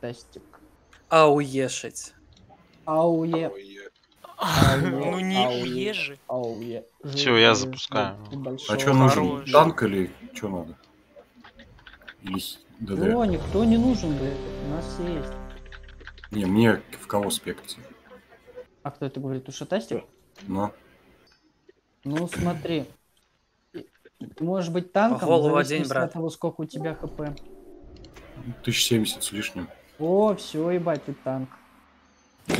Тестик. Ауешить. Ауе, Ну не уезжи. ауе. Всё, я запускаю. А что нужен? Танк или что надо? О, никто не нужен, блядь. У нас все есть. Не, мне в кого спектить? А кто это говорит? Ушатастик? Но Ну, смотри. Можешь быть танком, голову одень, брат. от того, сколько у тебя хп. 1070 с лишним. О, все, ебать, ты танк.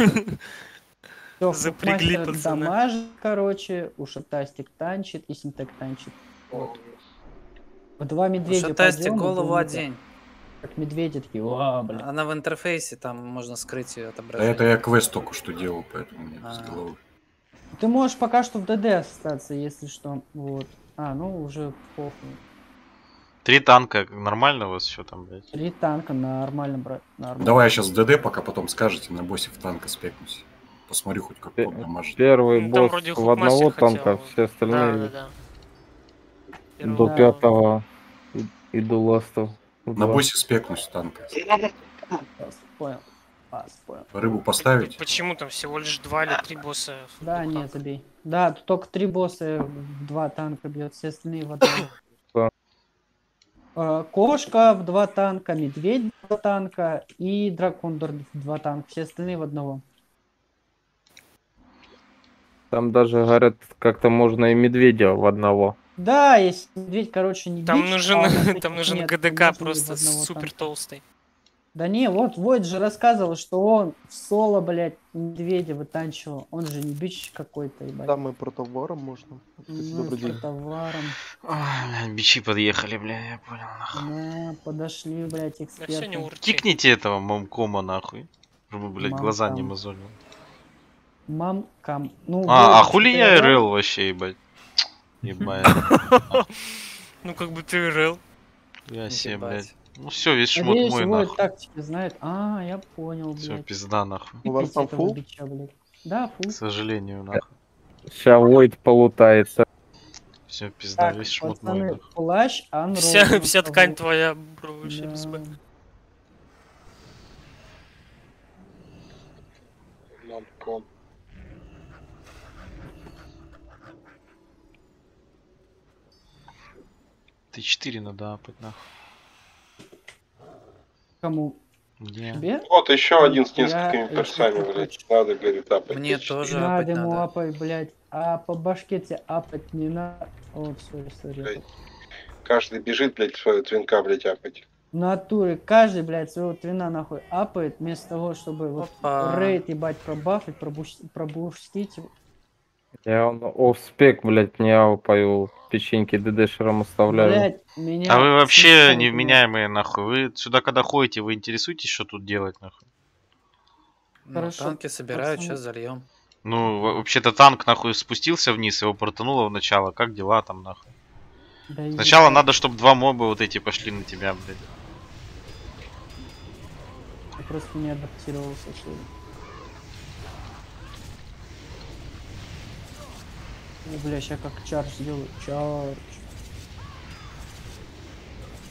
Все, Запрягли пацаны. дамажит, короче, ушатастик танчит и синтек танчит. Вот. В два медведя Шатастик, пойдем, голову одень. Как медведи такие, о, блин. Она в интерфейсе, там можно скрыть ее Да отображение. это я квест только что делал, поэтому мне без А. головы. Ты можешь пока что в ДД остаться, если что. Вот. А, ну уже похуй. Три танка, нормально у вас еще там, блядь? Три танка нормально, брат. Нормально. Давай я сейчас ДД, пока потом скажете, на боссе в танка спекнусь. Посмотрю хоть как он дамажит. Первый Ну, там босс вроде в одного танка, хотел. все Да, остальные да, да. до Да. пятого и, и до ласта. На два. боссе спекнусь танка. Пас, Понял. Пас, понял. Рыбу поставить? Почему там всего лишь два или три босса? Да, танках? не, забей. Да, тут только три босса два танка бьет, все остальные в одного. Э, Кошка в два танка, медведь в два танка и дракондор в два танка, все остальные в одного. Там даже говорят, как-то можно и медведя в одного. Да, если медведь, короче, не Там бич, нужен, а там нужен нет, ГДК просто супер танка. толстый. Да не, вот Войд же рассказывал, что он в соло, блядь, медведя вытанчивал. Он же не бич какой-то, ебать. Там и про товаром можно. Ну, добрый с день. товаром. Ой, блядь, бичи подъехали, бля, я понял, нахуй. Да, подошли, блядь, Да эксперты. урчи. Кикните этого момкома, нахуй. Чтобы, блядь, глаза не Мамкам. мозолил. Мамкам. Ну, А, а Войд, хули я? РЛ вообще, ебать? Ебать. Ну как бы ты рыл. Я себе, блядь. Ну все, весь шмот Надеюсь, мой, нахуй. тактики знает. А, я понял, Все, блядь. пизда, нахуй. У вас там фул? бича, блядь. Да, фул. К сожалению, нахуй. Ща Войд полутается. Все, пизда, Так, весь шмот мой, нахуй. плащ, анрол. Вся, вся ткань твоя, бро, вообще Да. без б. Ты 4 надо апать, нахуй. Кому? Где? Тебе? Вот еще один с Я- несколькими если персами, ты блядь. Надо, говорит, апать. Мне Эти тоже апать Надо ему надо. апать, блядь. А по башке тебе апать не надо. О, сори, сори. Каждый бежит, блядь, свою твинка, блядь, апать. В натуре каждый, блядь, своего твина нахуй апает, вместо того, чтобы вот рейд, ебать, пробафать, пробуш- пробустить его. Я он офспек, блядь, не аупаю. Печеньки ДДшером оставляю. Блядь, меня... А вы вообще смешно, блядь. невменяемые, нахуй. Вы сюда когда ходите, вы интересуетесь, что тут делать, нахуй? Ну, Хорошо, танки собирают, пацаны. сейчас зальем. Ну, во- вообще-то танк, нахуй, спустился вниз, его протонуло в начало. Как дела там, нахуй? Да Сначала надо, чтобы два моба вот эти пошли на тебя, блядь. Я просто не адаптировался. что ли. О, бля, сейчас как чардж сделаю. Чардж.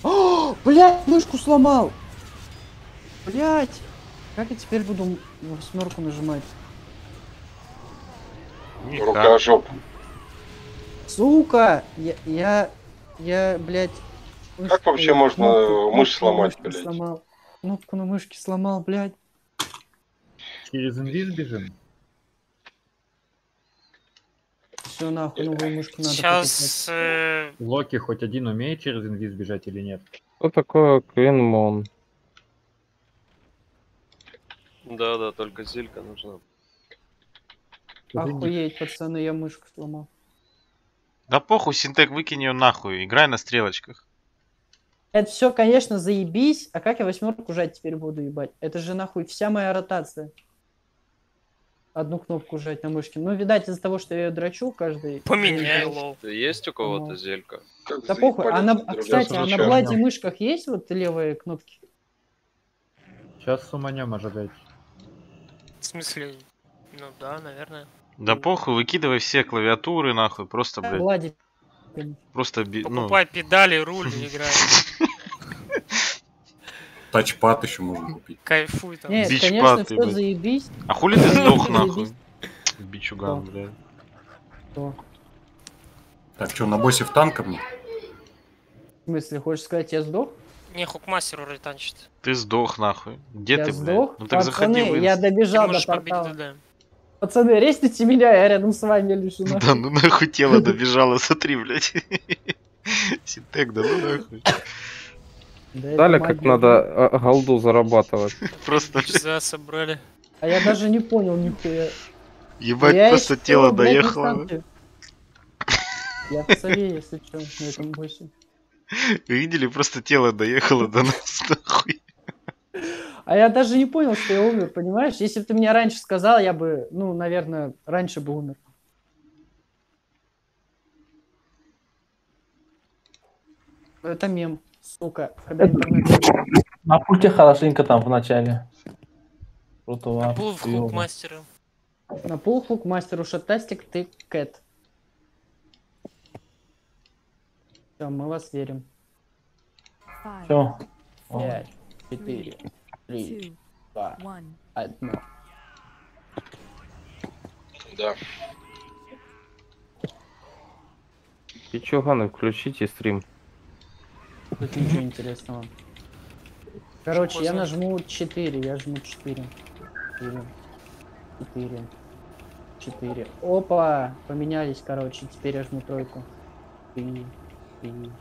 О, блядь, мышку сломал. Блядь. Как я теперь буду восьмерку нажимать? Никак. Рука жоп. Сука! Я, я, я, блядь... Как вообще э, можно кнопку- мышь кнопку сломать, блядь? сломал. Кнопку на мышке сломал, блядь. Через инвиз бежим? Все нахуй, новую мышку надо. Сейчас э, Локи хоть один умеет через инвиз бежать или нет? Что такое Квинмон? Да, да, только зелька нужна. Охуеть, пацаны, я мышку сломал. Да похуй, синтек, выкинь ее нахуй. Играй на стрелочках. Это все, конечно, заебись, а как я восьмерку жать теперь буду ебать? Это же нахуй вся моя ротация. Одну кнопку жать на мышке. Ну, видать, из-за того, что я ее драчу каждый... поменяй лол. Есть у кого-то Ну. зелька? Как Да похуй, а, на, а, кстати, а на. Бладе мышках есть вот левые кнопки? Сейчас суманем ожидать. В смысле, ну да, наверное. Да похуй, выкидывай все клавиатуры нахуй. Просто, блядь, просто, би- ну, Покупай педали, руль и играй. Тачпад еще можно купить. Кайфуй там. Нет, Бич конечно, паты, все блядь. заебись. А хули ты сдох нахуй? Бичуган, бля. Так, что, на боссе в танка мне? В смысле, хочешь сказать, я сдох? Не, хукмастер уже танчит. Ты сдох нахуй. Где я ты, сдох? блядь? Ну так заходи Пацаны, в я. Ты добежал до портала. Пацаны, резните меня, я рядом с вами лежу. Да нахуй. ну нахуй тело добежало, смотри, блядь. Синтек, да ну нахуй. Да это Дали, как магия. надо а, голду зарабатывать. Просто, За собрали. А я даже не понял нихуя. ебать, просто тело доехало. Я в сове, если что, на этом боссе. Вы видели, просто тело доехало до нас, нахуй. А я даже не понял, что я умер, понимаешь? Если бы ты мне раньше сказал, я бы, ну, наверное, раньше бы умер. Это мем, сука. Когда. На пульте хорошенько там в начале. Круто, Был в хукмастере. На пул хук мастеру шатастик, ты кэт. Все, мы вас верим. Все. Пять, четыре, три, два, одно. Да. Бичуганы, включите стрим. Тут ничего интересного. Короче, я нажму 4, я жму 4. 4. 4. 4. Опа! Поменялись, короче. Теперь я жму тройку. Три, три,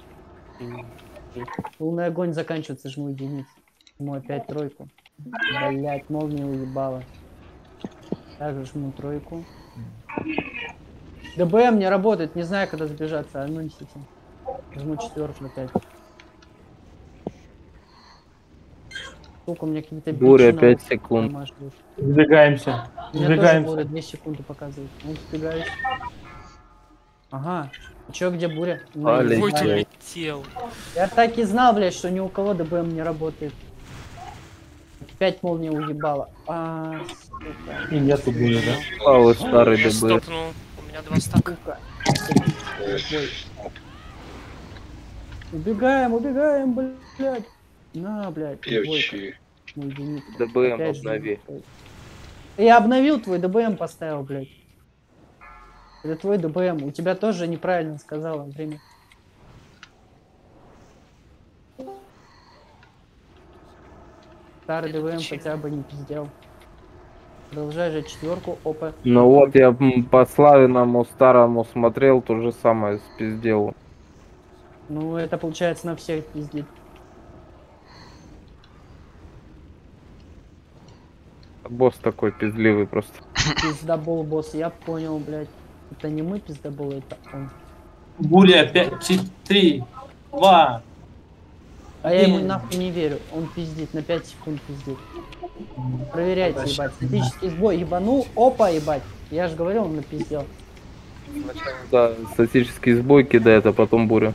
три, три. Лунный огонь заканчивается, жму единицу. Жму опять тройку. Блять, молния уебала. Также жму тройку. ДБМ не работает, не знаю, когда сбежаться, анонсите. Жму четверку опять. Сука, у меня какие-то Буря, бичи на 5 ухо секунд. Сдвигаемся. Сдвигаемся. буря 2 секунды показывает. Ну, сбегаюсь. Ага. Чё, где буря? Ну. Ой, знаю. ты летел. Я так и знал, блядь, что ни у кого ДБМ не работает. Опять молния уебала. А, сука. И нету бури, да? Павы старый Я ДБ. стопнул. У меня два стака. Убегаем, убегаем, блядь. На, блядь. Певчи. ДБМ Опять обнови. Я обновил твой ДБМ, поставил, блядь. Это твой ДБМ. У тебя тоже неправильно сказала время. Старый ДБМ Чё? хотя бы не пиздел. Продолжай же четверку, опа. Ну вот я по Славиному старому смотрел, то же самое спиздел. Ну, это получается на всех пиздит. Босс такой пиздливый просто. Пиздобол, босс, я понял, блядь. Это не мы пиздобол, это он. Буря 5, 4, 2. А я ему нахуй не верю. Он пиздит, на 5 секунд пиздит. Проверяйте, ебать. Статический сбой ебанул, опа, ебать. Я же говорил, он напиздел. Да, статический сбой кидает, а потом буря.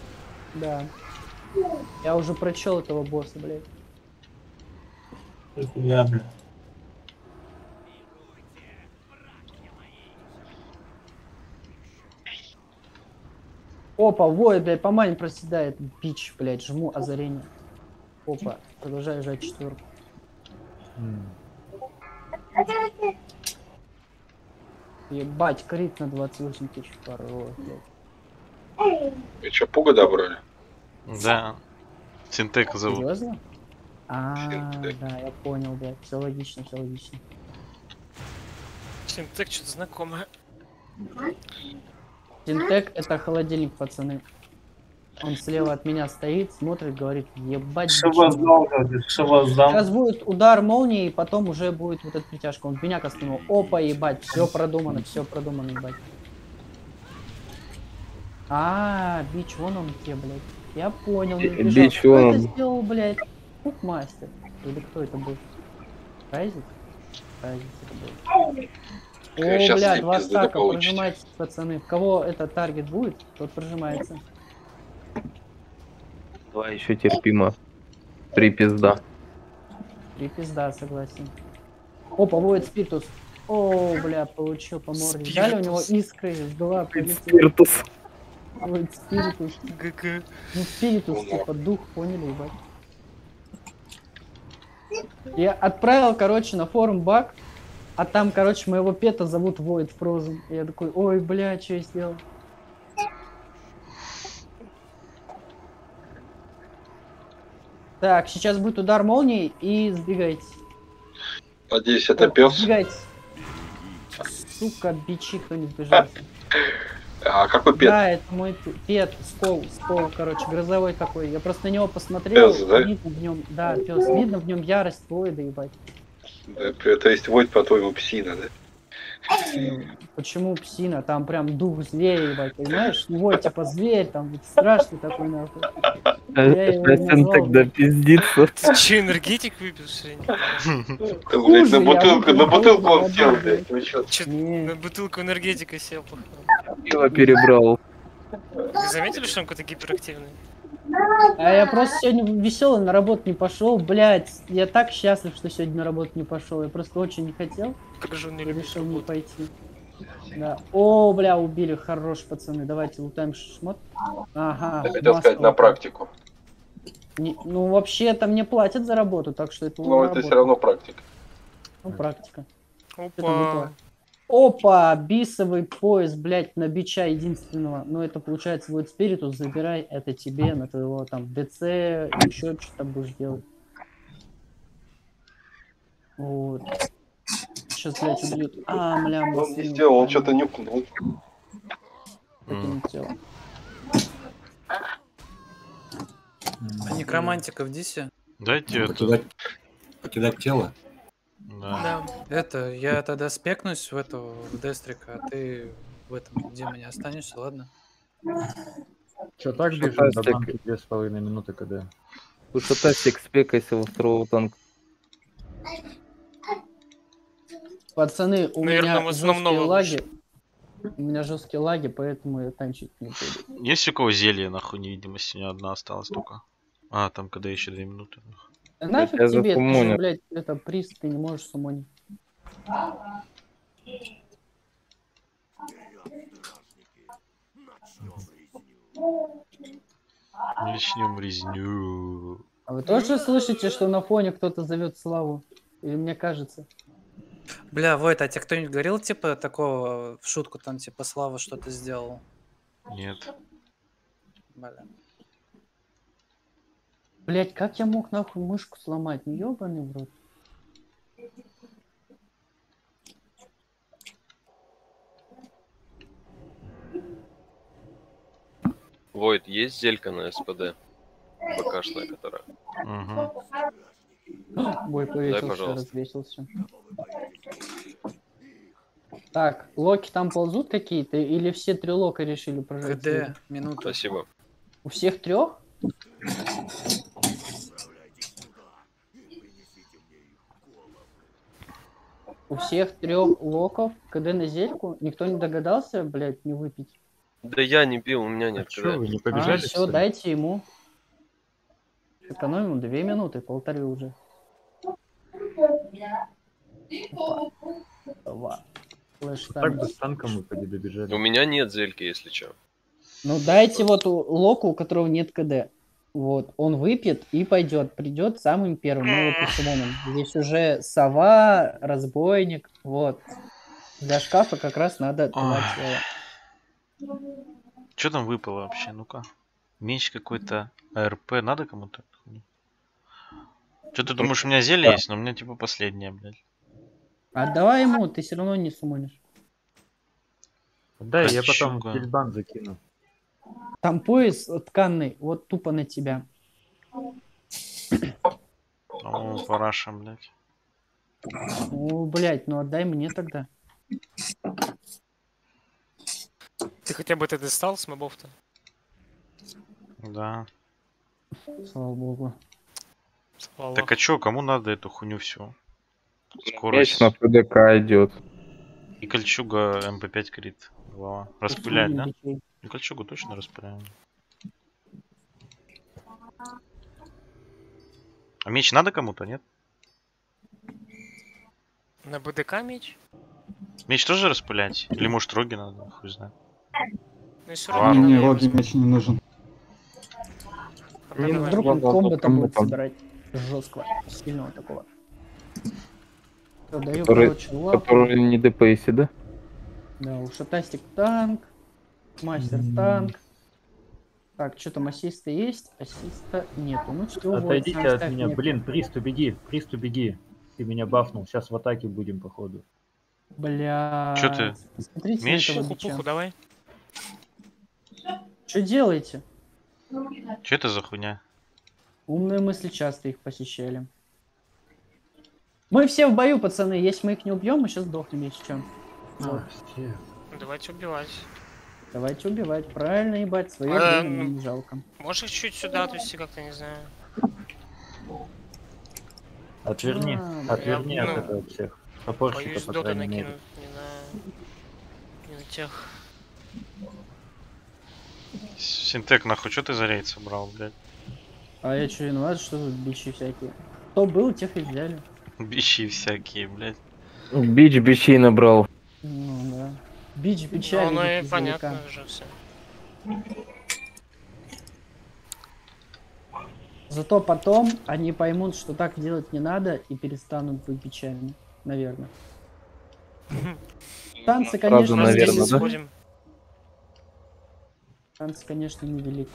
Да. Я уже прочел этого босса, блядь. Я, бля. Опа, вой, блядь, по мане проседает. Бич, блядь, жму озарение. Опа, продолжаю жать четверку. Ебать, крит на 28 тысяч порой, блядь. Вы что, пуга добрали? Да. Синтека зовут. Серьезно? А, Синтек. да, я понял, блядь. Все логично, все логично. Синтек что-то знакомое. Синтек это холодильник, пацаны. Он слева от меня стоит, смотрит, говорит, ебать. Шива бичуга». знал, говорит, Шива знал. Сейчас будет удар молнии, и потом уже будет вот эта притяжка. Он меня кастанул. Опа, ебать, все продумано, все продумано, ебать. А, бич, вон он где, блядь. Я понял, не Би- бежал. бич Кто вон это он. сделал, блядь? Мастер. Или кто это был? Райзик? Райзик это был. О, Я щас бля, два стака, получите. пацаны. В кого этот таргет будет, тот прожимается. Два еще терпимо. Три пизда. Три пизда, согласен. Опа, воет спиртус. О, бля, получил по морде. Дали у него Спиртус. искры, сдула. Спиртус. Воет спиритус. ГГ. Ну, спиритус, типа, дух, поняли, ебать. Я отправил, короче, на форум баг, а там, короче, моего пета зовут Void Frozen. И я такой, ой, бля, что я сделал? Так, сейчас будет удар молнии и сбегайте. Надеюсь, это О, пес. Сбегайте. Сука, бичи, кто не сбежался. А какой пет? Да, это мой пет, скол, скол, короче, грозовой такой. Я просто на него посмотрел, Пёс, да? видно в нем, да, пес, видно в нем ярость Войда, ебать. Да, То есть войд, по-твоему, псина, да? Ну, Почему псина? Там прям дух зверя, ебать, понимаешь? Его типа зверь, там вот страшный такой нахуй. Его назвал. тогда пиздится. Ты че, энергетик выпил, что ли? Хуже, на бутылку, на бутылку он сел, блядь. На бутылку энергетика сел. Пиво перебрал. Вы заметили, что он какой-то гиперактивный? А я просто сегодня веселый на работу не пошел, блядь. Я так счастлив, что сегодня на работу не пошел. Я просто очень не хотел Как же он не любит решил не пойти. Да. О, бля, убили, хорош, пацаны. Давайте лутаем шмот. Ага. Я хотел сказать, на практику. Не- ну, вообще-то мне платят за работу, так что это Но это работа. все равно практика. Ну, практика. Опа. Опа, бисовый пояс, блядь, на бича единственного. Ну, это получается будет спиритус, забирай это тебе, на твоего там ДЦ, еще что-то будешь делать. Вот. Сейчас, блядь, убьют. А, бля, Он не сделал, он что-то нюкнул. покинул тело. А некромантика в Дисе? Дайте это. Покидать, покидать тело. Да. Да. Это, я тогда спекнусь в эту, в Дестрика, а ты в этом демоне останешься, ладно? Че, так бежим до тастик? банки две с половиной минуты КД. Шатастик спекайся во второго танка. Пацаны, у Наверное, меня жесткие лаги. У меня жесткие лаги, поэтому я танчить не буду. Есть у кого зелье, нахуй, невидимости? У меня одна осталась только. А, там когда еще две минуты. нахуй. Нафиг я тебе, ты же, блядь, это приз, ты не можешь сумонить. Начнем резню. А вы тоже слышите, что на фоне кто-то зовет Славу? Или мне кажется? Бля, Войт, а тебе кто-нибудь говорил, типа, такого в шутку, там, типа, Слава что-то сделал? Нет. Бля. Блять, как я мог нахуй мышку сломать? Ну ебаный в рот. Войд, есть зелька на СПД? БКшная, которая. Угу. Бой повесился, пожалуйста. развесился. Так, локи там ползут какие-то? Или все три лока решили прожить? КД, минуту. Спасибо. У всех трех? У всех трех локов КД на зельку? Никто не догадался, блядь, не выпить? Да я не пил, у меня А нет че, КД. вы не А, побежали? все, что ли? дайте ему. Экономим две минуты, полторы уже. Опа. Два. Флэш Так бы с танком мы поди добежали. У меня нет зельки, если что. Ну дайте вот у- локу, у которого нет КД. Вот, он выпьет и пойдет, придет самым первым, его посумоним. Здесь уже сова, разбойник, вот. Для шкафа как раз надо тела. Что там выпало вообще? Ну-ка. Меч какой-то. АРП. Надо кому-то? Что ты думаешь, у меня зелье есть? Но у меня типа последнее, блядь. Отдавай ему, ты все равно не сумонишь. Да, я потом гильбан закину. Там пояс тканный, вот тупо на тебя. О, параша, блядь. Ну, блядь, ну отдай мне тогда. Ты хотя бы это достал с мобов-то? Да. Слава богу. Слава. Так а чё, кому надо эту хуйню всю? Скорость. на БДК идет. И кольчуга МП5 крит. Голова. Распылять, да? Ну, кольчугу точно распыляем. А меч надо кому-то, нет? На БДК меч? Меч тоже распылять? Или может роги надо? Хуй знает. Ну, Ладно. равно. Мне роги меч не нужен. Блин, вдруг он комбо-то кому будет там? собирать жесткого, сильного такого. Который-. Который не ДПС, да? Да, у Шатастик танк, мастер танк. Так, что там, ассисты есть? Ассиста нету. Ну, вот, Отойдите от меня. мне. Блин, Присту беги, Присту беги. Ты меня бафнул. Сейчас в атаке будем, походу. Бля. Чё ты? Посмотрите Меч? на этого Пуху, давай. Что делаете? Что это за хуйня? Умные мысли часто их посещали. Мы все в бою, пацаны. Если мы их не убьем, мы сейчас сдохнем, если что. Все. Давайте убивать. Давайте убивать. Правильно, ебать. Свое А, время не жалко. Можешь их чуть сюда отвести, как-то, не знаю. Отверни, А, отверни я, от ну, этого всех. Топорщика, Боюсь, по дота крайней мере. не на... Не на тех. Синтек, нахуй, что ты за рейд собрал, блядь? А я что, виноват, что тут бичи всякие? Кто был, тех и взяли. Бичи всякие, блядь. Бич бичей набрал. Ну да. Бич Ну, бича. оно и видит понятно уже все. Зато потом они поймут, что так делать не надо и перестанут быть бичами. Наверное. Танцы, Правда, конечно, наверно, здесь да? Сходим. Танцы, конечно, невелики,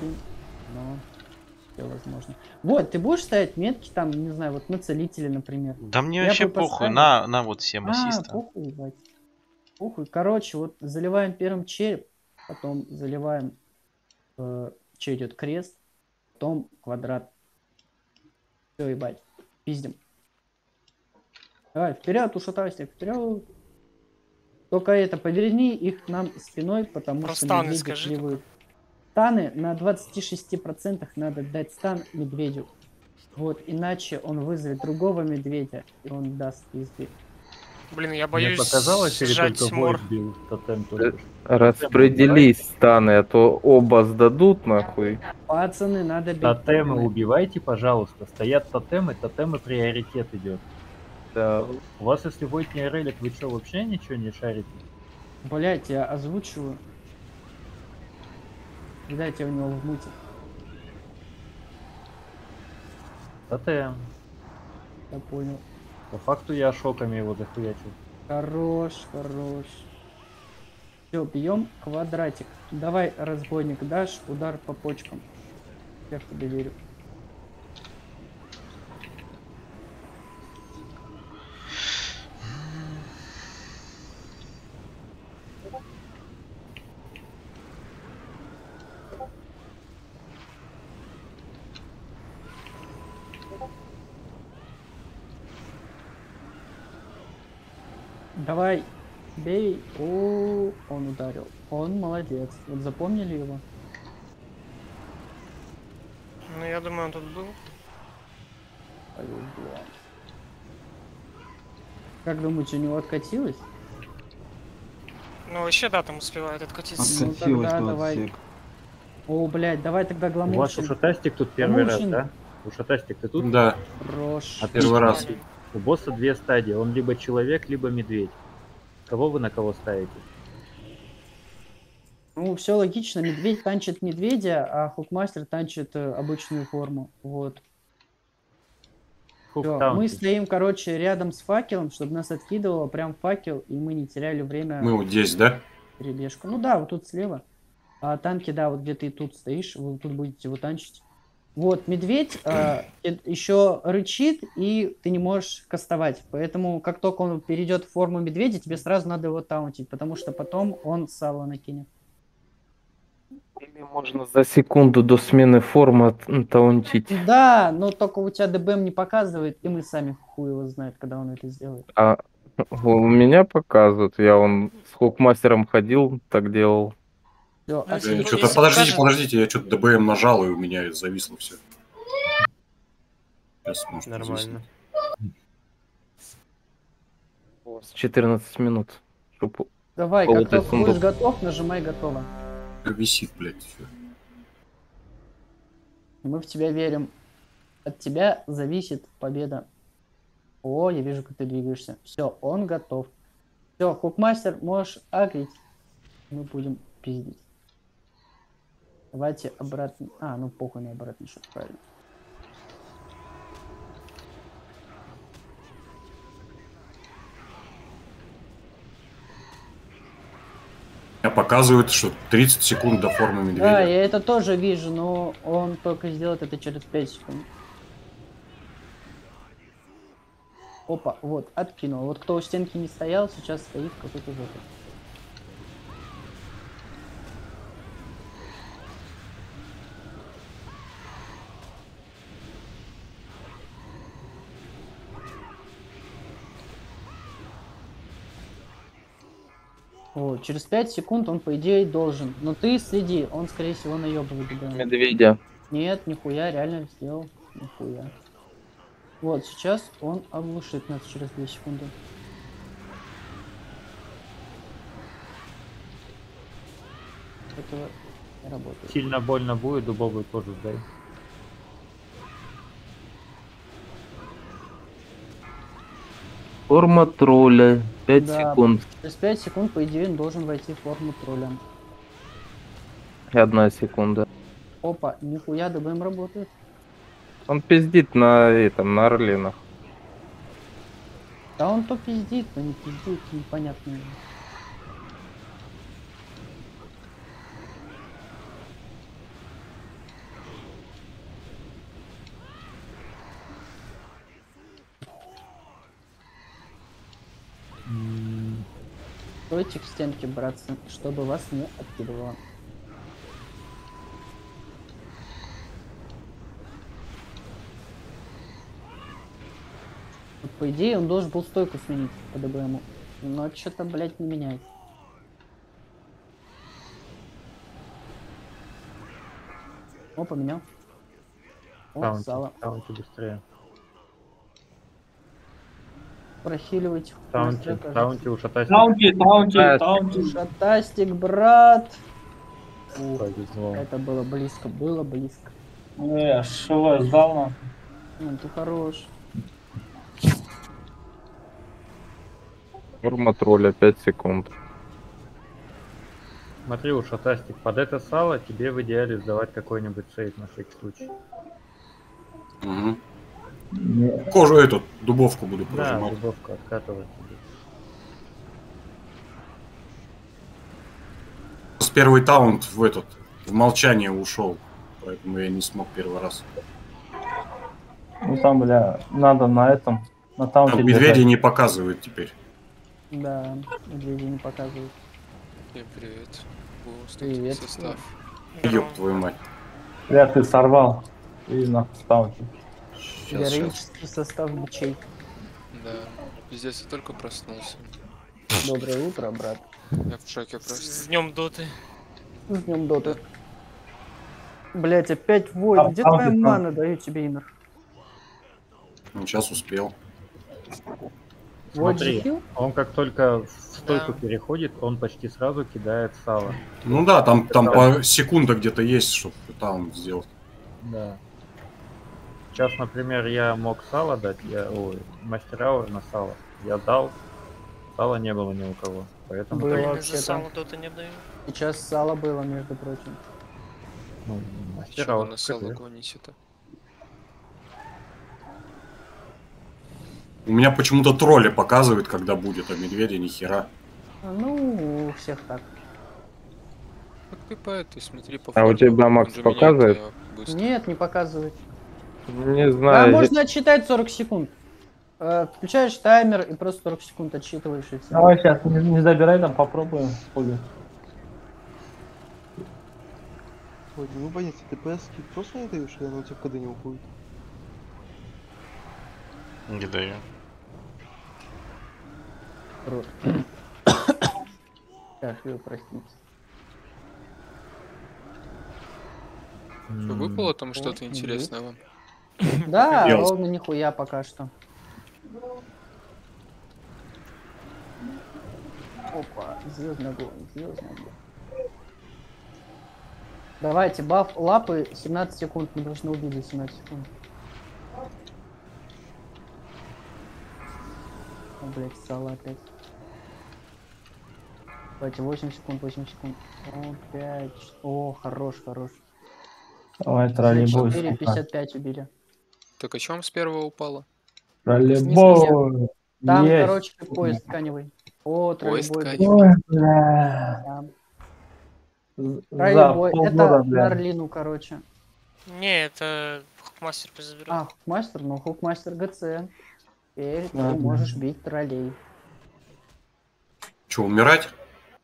но все возможно. Вот, ты будешь ставить метки там, не знаю, вот на целителя, например. Да мне Я вообще похуй, поставил. на, на вот 7 А, ассиста. похуй, ебать. Похуй. Короче, вот заливаем первым череп, потом заливаем, э, что идет, крест, потом квадрат. Все, ебать, пиздим. Давай, вперед, ушатайся, вперед. Только это, поверни их нам спиной, потому Про что станы скажи клевают. Станы на 26% надо дать стан медведю. Вот, иначе он вызовет другого медведя, и он даст пизды. Блин, я Мне боюсь показалось, или сжать только мор. Бил тотем только что? Распределись станы, а то оба сдадут нахуй. Пацаны, надо бить. Тотемы убивайте, пожалуйста. Стоят тотемы, тотемы приоритет идет. Да. У вас, если Войт не релик, вы что, вообще ничего не шарите? Блять, я озвучиваю. Видать, я у него в муте. Тотем. Я понял. По факту я шоками его захуячил. Хорош, хорош. Все, бьем квадратик. Давай, разбойник, дашь удар по почкам. Я в тебе верю. Давай, бей. О, он ударил. Он молодец. Вот запомнили его? Ну, я думаю, он тут был. Повезло. Как думаете, у него откатилось? Ну, вообще, да, там успевает откатиться. Ну, тогда давай. О, блядь, давай тогда У вас ушатастик тут первый раз, Гламуршин. да? Ушатастик, ты тут? Да, Хорош. А первый раз. У босса две стадии. Он либо человек, либо медведь. Кого вы на кого ставите? Ну, все логично. Медведь танчит медведя, а хукмастер танчит э, обычную форму. Вот. Таунти. Мы стоим, короче, рядом с факелом, чтобы нас откидывало прям факел, и мы не теряли время мы вот здесь, да? перебежку. Ну да, вот тут слева. А танки, да, вот где ты тут стоишь, вы тут будете его танчить. Вот, медведь еще рычит, и ты не можешь кастовать. Поэтому, как только он перейдет в форму медведя, тебе сразу надо его таунтить, потому что потом он сало накинет. Или можно за секунду до смены формы таунтить. Да, но только у тебя ДБМ не показывает, и мы сами хуй его знает, когда он это сделает. А у меня показывают. Я он с хукмастером ходил, так делал. Что-то если подождите, подождите, я что-то ДБМ нажал, и у меня зависло все. Сейчас, может, Нормально. Вас 14 минут. Давай, как только будешь готов, нажимай готово. Висит, блядь, все. Мы в тебя верим. От тебя зависит победа. О, я вижу, как ты двигаешься. Все, он готов. Все, хукмастер, можешь агрить. Мы будем пиздить. Давайте обратно. А, ну похуй на обратный шаг, правильно. Показывает, что 30 секунд до формы Да, медведя. я это тоже вижу, но он только сделает это через 5 секунд. Опа, вот, откинул. Вот кто у стенки не стоял, сейчас стоит какой-то жопе. Через 5 секунд он, по идее, должен. Но ты следи, он, скорее всего, наебывает. да. Медведя. Нет, нихуя, реально сделал. Нихуя. Вот, сейчас он оглушит нас через 2 секунды. Этого не работает. Сильно больно будет, дубовый тоже сдай. Форма тролля. 5 Да. секунд. Через 5 секунд, по идее, он должен войти в форму тролля. И одна секунда. Опа, нихуя, ДБМ работает. Он пиздит на этом, на Орлинах. Да он то пиздит, то не пиздит, непонятно. Стойте к стенке, братцы, чтобы вас не откидывало. Вот, по идее, он должен был стойку сменить по ДБМу. Но что-то, блядь, не меняет. О, поменял. О, сало. таунти быстрее. Прохиливайте. Таунти, кажется. таунти у шатайся. Таунти, таунти, таунти. Шатастик, брат! Повезло. Это было близко, было близко. Я шо сдал нахуй. Ну, ты хорош. Форма тролля 5 секунд. Смотри, у шатастик, под это сало тебе в идеале сдавать какой-нибудь save на всякий случай. Мгм. Кожу эту, дубовку буду Да, прожимать. дубовка откатывает тебе. С первый таунт в этот, в молчание ушел. Поэтому я не смог первый раз. Ну там, бля, надо на этом, на таунте Там медведи держать. не показывают теперь. Да, медведи не показывают. Всем привет. Привет. состав. Ёб твою мать. Бля, ты сорвал. И на таунте. Сейчас, сейчас. Героический состав бичей. Да. Пиздец, я только проснулся. Доброе утро, брат. Я в шоке С просто. днем доты. С днем доты. Блять, опять вой. А, Где там твоя там. мана? Даю тебе инер. Ну, сейчас успел. Смотри. Он как только в стойку Да. переходит, он почти сразу кидает сало. Ну да, там, там по секунда где-то есть, чтобы таунт сделать. Да. Сейчас, например, я мог сало дать, я, ой, мастер на сало. Я дал, сала не было ни у кого. Поэтому Было. так, за сало доты не даю. Сейчас сало было, между прочим. ну, мастер Чего на сало гоните-то? У меня почему-то тролли показывают, когда будет, а медведя ни хера. А, Ну, у всех так. Как ты по этой, смотри, по А у тебя, Макс, показывает? Нет, не показывает. Не А знаю. я- можно отсчитать 40 секунд. Э, Включаешь таймер и просто 40 секунд отсчитываешь и все. Давай сейчас, не, не забирай там, попробуем. Хули. Ой, ну боец, ДПС просто не даешь, или оно у тебя в КД не уходит? Не даю. Рот. Вы простите. Что, выпало там что-то интересное вам? Да, ровно нихуя пока что. Опа, звездный огонь, звездный огонь. Давайте, баф лапы 17 секунд, мы должны убить за 17 секунд. О, блять, сало опять. Давайте, 8 секунд, 8 секунд. О, 5. О, хорош, хорош. Давай, троллейбой. 4, сука. 55 убили. Так о чем с первого упало? Троллейбой. Там, Есть. короче, поезд тканевый. О, Поезд троллейбой. тканевый. Ой, бля. Да. За Ролевой. полгода, Это бля. на Орлину, короче. Не, это Хукмастер пусть заберет. А, Хукмастер, ну Хукмастер ГЦ. Теперь ты можешь бить троллей. Че, умирать?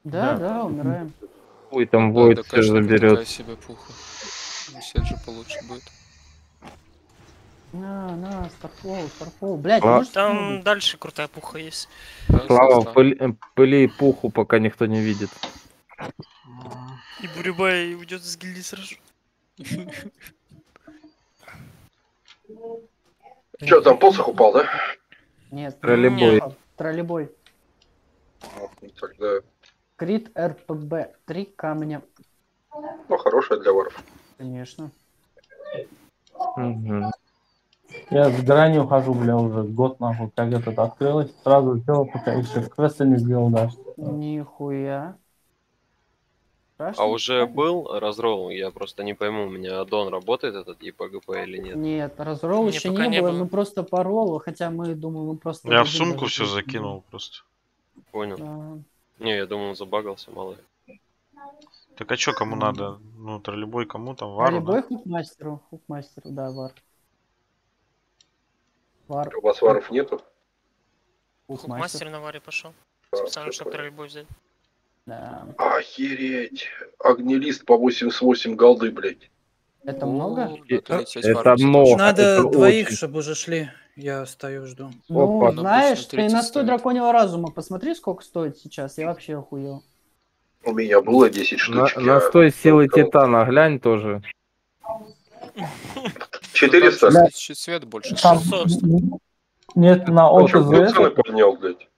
Да, Да. да, умираем. Ой, там Да, Войд да, все заберет. себе пуха. Сет же получше будет. На, на, Старфол, Старфол. Блять, А- можешь Там дальше крутая пуха есть. Слава, пыли, э, пыли пуху, пока никто не видит. И Бурюбай уйдет с гильдии сразу. Че, там посох упал, да? Нет. Троллейбой. нет, Троллейбой. Ну, Тогда, Крит РПБ. Три камня. ну, хорошая для воров. Конечно. Мгм. Я с грани ухожу, бля, уже год нахуй, как этот открылось. Сразу сделал, пока еще квесты не сделал даже. Нихуя. А Страшно? уже был разрол? Я просто не пойму, у меня аддон работает этот ЕПГП или нет? Нет, разрол еще не не было, было. мы просто по роллу, хотя мы думаем, мы просто... Я в сумку даже все закинул просто. Понял. Да. Не, я думал, он забагался, мало ли. Так а чё, кому надо? Ну, троллейбой кому там? Вару, да? Троллейбой хукмастеру. Хукмастеру, да, вар. Вар. У вас варов нету? Хукмастер. Хукмастер на варе пошел. А, Специально, чтобы троллейбой взять. Да. Охереть. Огнелист по 88 голды, блядь. Это много? надо Это- это много. Надо это двоих, очень. чтобы уже шли. Я стою, жду. Ну, Опа. знаешь, Обычно ты на 100 стоит. драконьего разума посмотри, сколько стоит сейчас. Я вообще охуел. У меня было 10 На, штучек. на я 100 силы отдал. Титана глянь тоже. 400? Там чуть свет больше. Там 600. нет, на ОКЗС, цены поднял, блядь?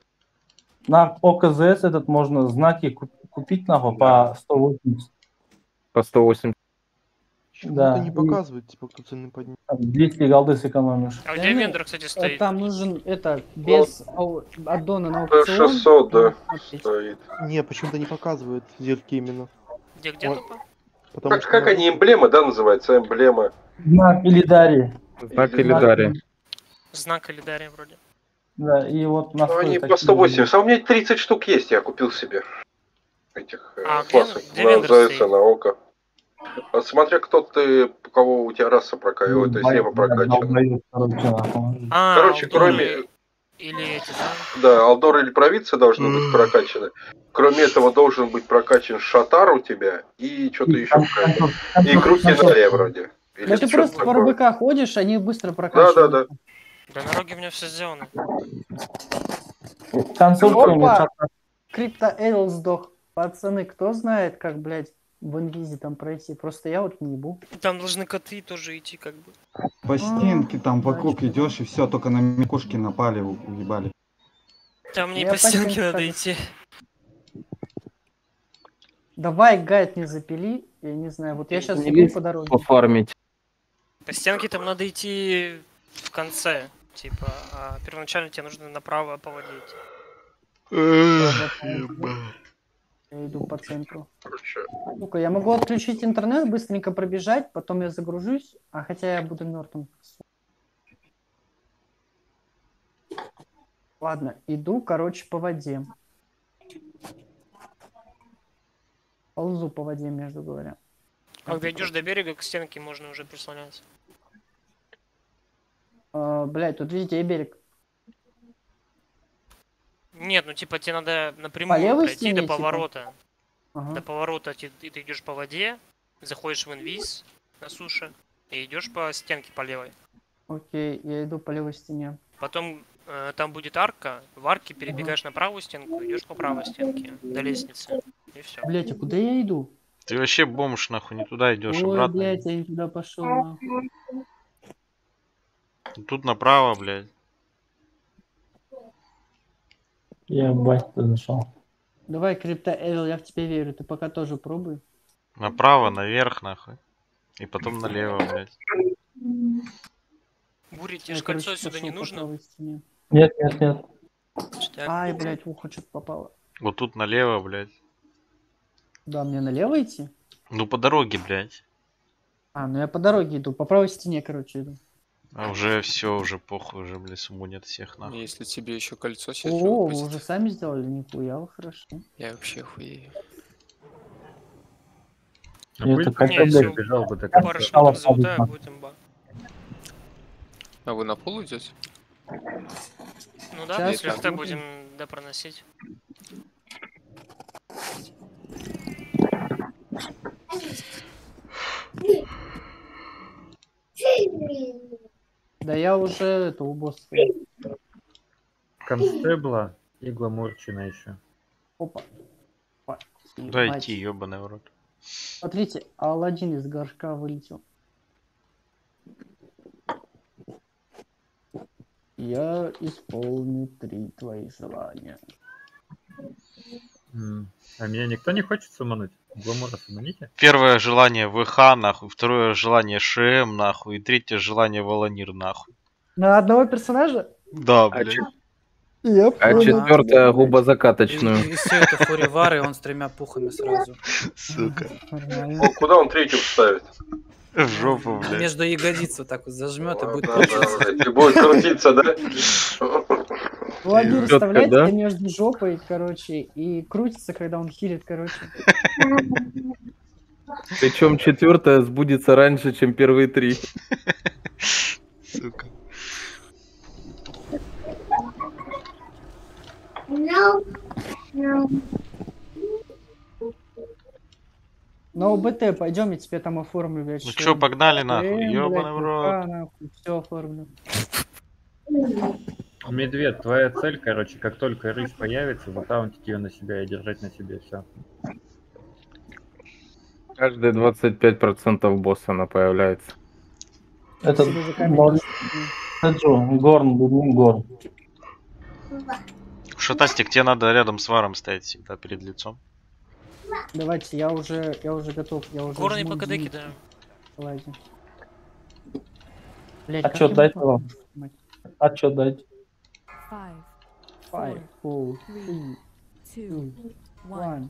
на ОКЗС этот можно знаки ку- купить нахуй по 180. По 180. Почему Да. это не показывает, типа, кто цены поднял? Там 200 голды сэкономишь. А Да где вендор, кстати, Э, стоит? Там нужен, это, без ау- аддона на Да, аукцион. 600, да, стоит. Не, почему-то не показывает зерки именно. Где, где Вот. тупо? Потому Как, что как они, эмблема, да, называется? Эмблема. Знак Илидари. Знак Или- Элидари. Знак Элидария вроде. Да, и вот на Ну, они 100 по 180. А у меня 30 штук есть, я купил себе. Этих э, А, классов. где на зайца, на око. Смотря кто ты, у кого у тебя раса прокачана, то есть лево прокачана. Долбоёб, короче. А, кроме- Или эти, да? Да, Алдор или провидцы должны быть прокачаны. Кроме этого должен быть прокачан Шатар у тебя и что-то еще. И Крутиналия вроде. Или Ну ты просто по такое. РБК ходишь, они быстро Да, прокачивают. да, да. Да на роге у меня все сделано. Концовка Опа! Крипто Эйл сдох. Пацаны, кто знает, как, блядь, в инвизе там пройти? Просто я вот не ебу. Там должны коты тоже идти, как бы. По стенке там вокруг значит, идешь и все, только на микушки напали, уебали. Там мне Я по стенке надо схожу. идти. Давай гайд не запили. Я не знаю, вот я сейчас Не иду по дороге. Пофармить. По стенке там надо идти в конце. Типа, а первоначально тебе нужно направо по воде идти. Я иду по центру. Короче, Сука, я могу отключить интернет, быстренько пробежать, потом я загружусь, а хотя я буду мертвым. Ладно, иду, короче, по воде. Ползу по воде, между говоря. Когда идешь до берега, к стенке можно уже прислоняться. А, блядь, тут видите, и берег. Нет, ну типа тебе надо напрямую пройти стене, до типа? поворота. Ага. До поворота ты, ты идешь по воде, заходишь в инвиз на суше и идешь по стенке по левой. Окей, я иду по левой стене. Потом э, там будет арка, в арке перебегаешь на правую стенку, идешь по правой стенке до лестницы. И все. Блять, а куда я иду? Ты вообще бомж, нахуй, не туда идешь, Ой, обратно. блядь, я не туда пошел. нахуй. Тут направо, блядь. Ебать, ты зашел. Давай, Крипто Эвил, я в тебя верю. Ты пока тоже пробуй. Направо, наверх, нахуй. И потом налево, блядь. Бури, тебе Я, же кольцо сюда не нужно. Нет, нет, нет. Ай, блядь, в ухо что-то попало. Вот тут налево, блядь. Да, мне налево идти? Ну по дороге, блядь. А, ну я по дороге иду, по правой стене, короче, иду. А уже все, уже похуй, уже, блядь, сумму нет всех, нахуй. Если тебе еще кольцо сейчас О, вы уже сами сделали, нихуя, вы хорошо. Я вообще хуею. А так Не, хотел, если блядь, бежал бы до пара шмоток золотая, будет имба. А вы на пол идете? Ну да, Сейчас после ФТ посмотрим. будем Да я уже это у босса. стою. Констебла и гламурчина еще. Опа. Опа. Да Ебать. идти, ебаный в рот. Смотрите, Алладин из горшка вылетел. Я исполню три твои желания. А меня никто не хочет сумануть? Гламура суманите? Первое желание ВХ, нахуй. Второе желание ШМ, нахуй. И третье желание Волонир, нахуй. На одного персонажа? Да, А блядь. Я А понял. четвертая И, губозакаточную. и все это фуривары, и он с тремя пухами сразу. Сука. Нормально. Куда он третью вставит? В жопу, блядь. Между ягодиц вот так вот зажмет и будет Да, да, И будет крутиться, да? Владимир Чётко, вставляет да? между жопой, короче, и крутится, когда он хилит, короче. Причем четвертая сбудется раньше, чем первые три. Сука. На ОБТ пойдем, я тебе там оформлю, блядь. Ну что- погнали нахуй, ёбаный в рот. Все оформлю. Медведь, твоя цель, короче, как только рысь появится, затаунтить ее на себя и держать на себе все. Каждые 25% босса она появляется. Сэджу, Горн, Дудмин, Горн. Шатастик, тебе надо рядом с варом стоять всегда перед лицом. Давайте, я уже, я уже готов, я уже Горный по КД кидаю. Отчет как дайте его вам. нажимать? Отчет дайте. Five, four, three, two, one.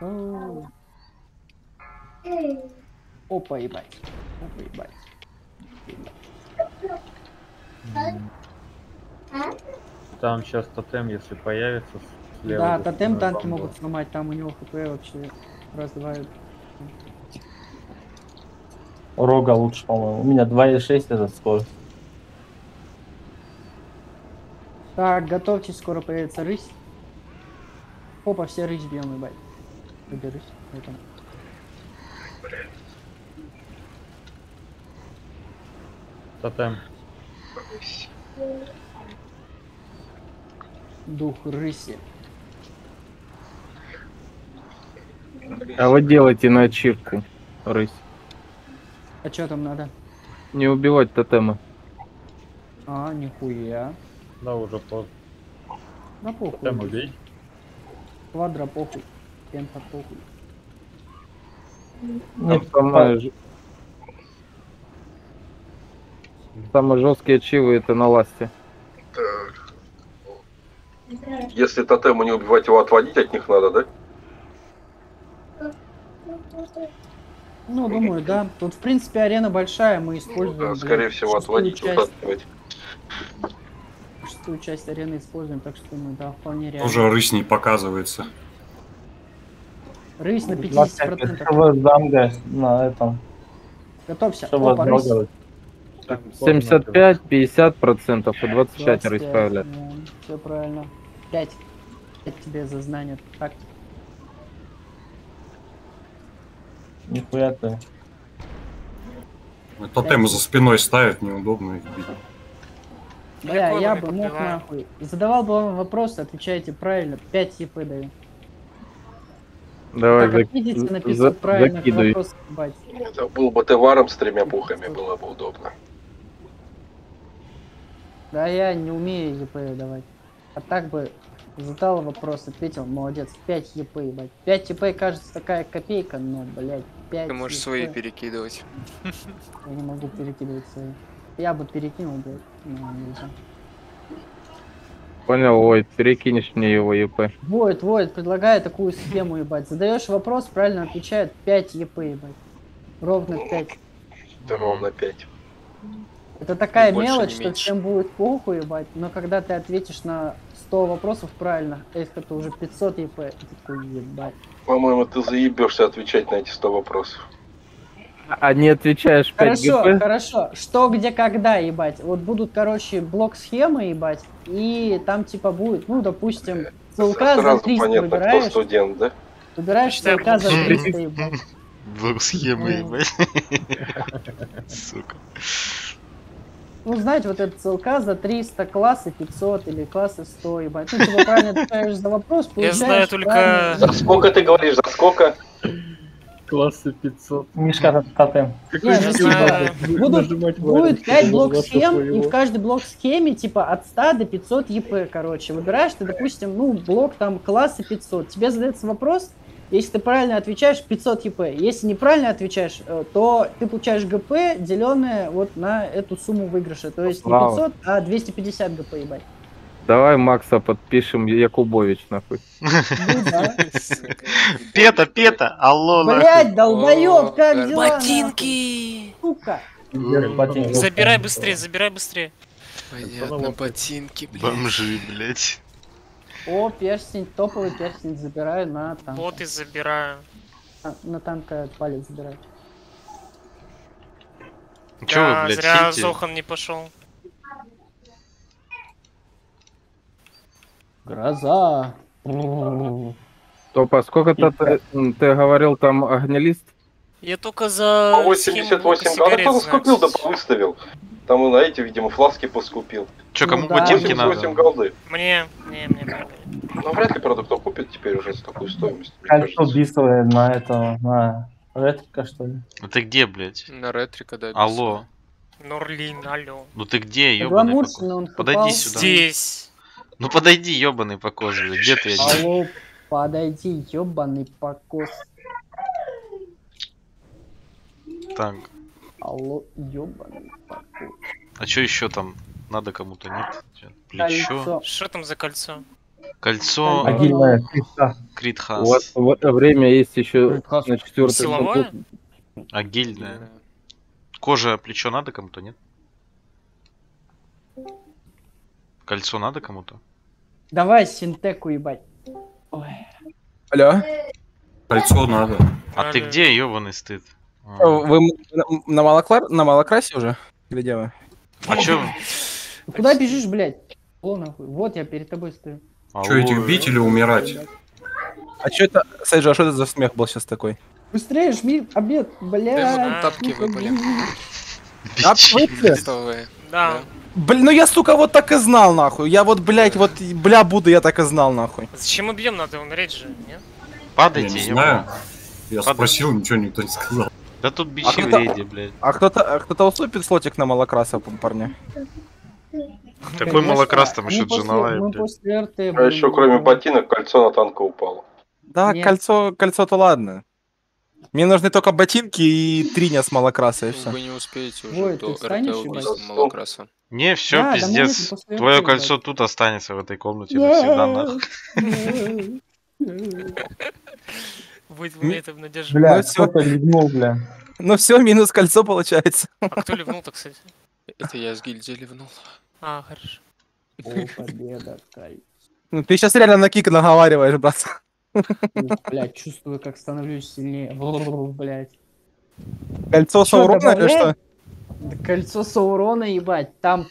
Go. Опа, ебать. Опа, ебать. Там сейчас тотем, если появится, слева. Да, тотем танки бомба. могут сломать, там у него хп вообще раздваивают. Рога лучше, по-моему. У меня 2,6 это скорость. Так, готовьтесь, скоро появится рысь. Опа, все рысь бьем, ебать. Где рысь? Вот он. Тотем. Дух рыси. А вы делайте на ачивку, рысь. А что там надо? Не убивать тотемы. А, нихуя. Да, уже поздно. Да похуй. Тотем убей. Квадро похуй. Пента похуй. Там самое, ж- самые жесткие ачивы это на ласте. Так. Если тотему не убивать, его отводить от них надо, да? Ну, думаю, да. Тут, в принципе, арена большая, мы используем. Да, блядь, скорее всего, шестую отводить, часть, утаскивать. Шестую часть арены используем, так что, ну, да, вполне реально. Уже рысь не показывается. Рысь на 25 50%. ХВ с дамгой на этом. Готовься. Опа, рысь. делать? 75, 50 процентов и 25 рысь 25, появляется. да, Все правильно. 5. 5 тебе за знание. Так. Нихуя ты. Тотемы за спиной ставят, неудобно их бить. Бля, я бы мог подбиваю. нахуй. Задавал бы вам вопросы, отвечаете правильно. 5 ЕП даю. Давай, Так, как зак- видите, за- написано правильных закидывай. вопросов, ебать. Это был бы ты варом с тремя пухами, было бы удобно. Да я не умею ЕП давать. А так бы задал вопрос, ответил, молодец, 5 ЕП, ебать. 5 ЕП кажется такая копейка, но, блядь, 5 Ты можешь свои перекидывать. Я не могу перекидывать свои. Я бы перекинул, блядь, нельзя. Понял, ой, перекинешь мне его ЕП. Воет, воет, предлагаю такую схему, ебать. Задаешь вопрос, правильно отвечает 5 ЕП, ебать. Ровно 5. Это ровно 5. Это такая больше, мелочь, что всем будет похуй, ебать. Но когда ты ответишь на 100 вопросов правильно, эх, это уже 500 ЕП. Такой, ебать. По-моему, ты заебешься отвечать на эти 100 вопросов. А не отвечаешь 5 Хорошо, ГП? хорошо. Что, где, когда, ебать. Вот будут, короче, блок схемы, ебать. И там, типа, будет, ну, допустим, ЦЛК за Сразу 300 понятно, кто выбираешь. студент, да? Выбираешь ЦЛК за блок 300, ебать. Блок схемы, Ну. ебать. Сука. Ну, знаете, вот этот ЦЛК за 300, классы 500 или классы 100, ебать. Ну, типа, правильно отвечаешь за вопрос, Я получаешь знаю только... За сколько ты говоришь, за сколько? Классы 500. Мишка тотем. Не, ну, знаю. будут, будет 5 блок схем, и в каждой блок схеме, типа, от 100 до 500 ЕП, короче. Выбираешь ты, допустим, ну, блок там класса 500. Тебе задается вопрос, если ты правильно отвечаешь, 500 ЕП. Если неправильно отвечаешь, э, то ты получаешь ГП, деленное вот на эту сумму выигрыша. То есть не Слава. 500, а 250 ГП, ебать. Давай Макса подпишем Якубович, нахуй. Ну да. Пета, Пета, алло. Блять, долбоёб, как дела? Ботинки! Сука. Забирай быстрее, забирай быстрее. Понятно, ботинки, блядь. Бомжи, блядь. О, перстень, топовый перстень забираю на танк. Вот и забираю. А, На танка палец забираю. Чё вы, Да, блядь, зря хейтите? Зохан не пошел. Гроза. Топа, сколько-то ты, ты говорил там огнелист? Я только за По схему 88 блока голов. сигарет кто знаю. скупил, да выставил. Там, на эти, видимо, фласки поскупил. Чё, кому Ну да. ботинки 88 надо? голды. Мне, мне, мне. Ну, вряд ли, правда, кто купит теперь уже с такой стоимостью, мне Кольцо бисовое на это, на ретрика, что ли? Ну ты где, блядь? На ретрика, да. Алло. Нурлин, алло. Ну ты где, ёбаный Подойди сюда. Здесь. Ну подойди, ёбаный покос, блядь. Где ты? Алло, подойди, ёбаный покос. Так. Алло, ёбаный покос. А чё еще там? Надо кому-то, нет? Плечо. Что там за кольцо? Кольцо. Агильная креста. Критхас. У вас в это время есть еще на четвертый Силовое? Агильное. Кожа, плечо надо кому-то, нет? Кольцо надо кому-то? Давай синтеку, ебать. Ой. Алло? Кольцо надо. А ты где, ёбаный стыд? А. Вы м- на, малокла- на малокрасе уже? Или где вы? А чё? Ну Куда бежишь, блядь? О, нахуй. Вот я перед тобой стою. Чё, этих бить или умирать? А что это, Сейджа, а что это за смех был сейчас такой? Быстрее жми обед, блядь. тапки сука, выпали. блин. А, выпали? Да. Блин, ну я, сука, вот так и знал, нахуй. Я вот, блядь, вот, бля, буду, я так и знал, нахуй. Зачем мы бьем? Надо умереть же, нет? Падайте, Я не знаю. Я Падайте. спросил, ничего никто не сказал. Да тут А бичи в кто-то- рейде, блядь. А кто-то, а кто-то уступит слотик на малокраса, п- парни? Какой Конечно, малокрас там еще Мы блядь. А еще, кроме ботинок, кольцо на танка упало. Да, Нет. кольцо, кольцо-то ладно. Мне нужны только ботинки и триня с малокраса, и все. Вы не успеете уже Ой, до РТ убийства малокраса. Не, все, Да, да пиздец. после Твое кольцо тут останется в этой комнате навсегда, нахуй. Будет в этом надежда. Бля, Ну кто-то легнул, бля. Ну все, минус кольцо получается. А кто ливнул-то, кстати? Это я с гильдии ливнул. А, хорошо. О, победа, кайф. Ну ты сейчас реально на кик наговариваешь, брат. Ух, Блядь, чувствую, как становлюсь сильнее. Блять. Кольцо Саурона или что? Кольцо Саурона, ебать. Там